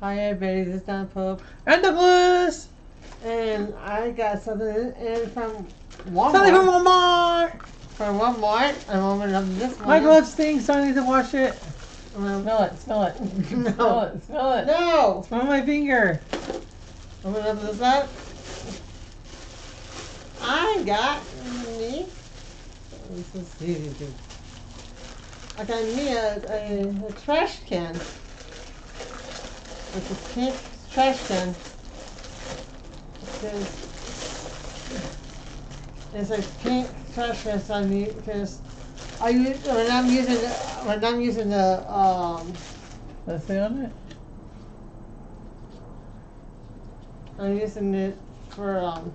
Hi everybody, this is Donna Pope, And Douglas! and I got something in from Walmart. Something from Walmart! From Walmart. I'm opening up this one. My glove stinks, so I need to wash it. Um, Smell it, smell it. No. Smell it, smell it. no. Smell my finger. Open up this up. I got me. This is easy to. I got me a, a, a trash can. It's a pink trash can. Because it's a pink trash can, so I need because I use when I'm using the, when I'm using the um Let's say on it. I'm using it for um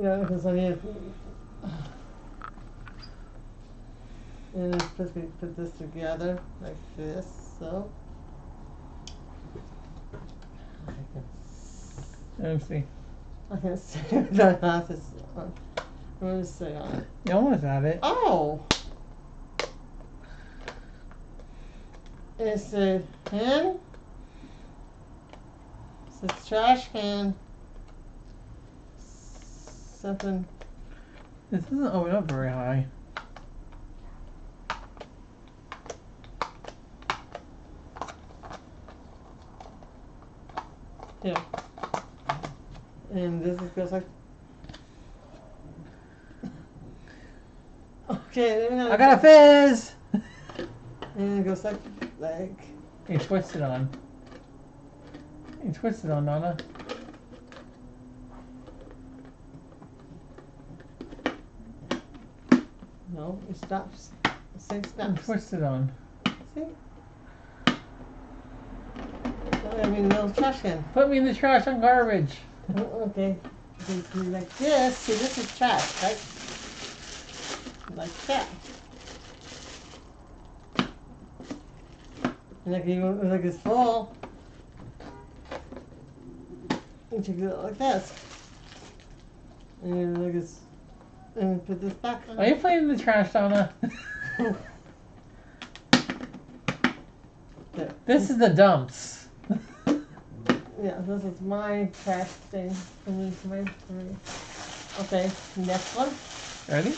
Yeah, eh, because I need and it's supposed to be put this together like this, so. I can Let me see. I can see that off is on. Let me see on it. You almost have it. Oh! It's a pen. It's a trash can. Something. This isn't open up very high. Yeah. And this is goes like. Okay, let me know. I got a fizz! And it goes like, like. You twist it on. You twist it on, Donna. No, it stops. You stops. twist it on. See? Put I mean, little trash can. Put me in the trash on garbage. Oh, Okay. You do Like this. See, this is trash, right? Like that. And like you like it's full. You take it like this. And like it's and put this back on. Are you playing in the trash, Donna? This is the dumps. Yeah, this is my trash thing. Okay, next one. Ready?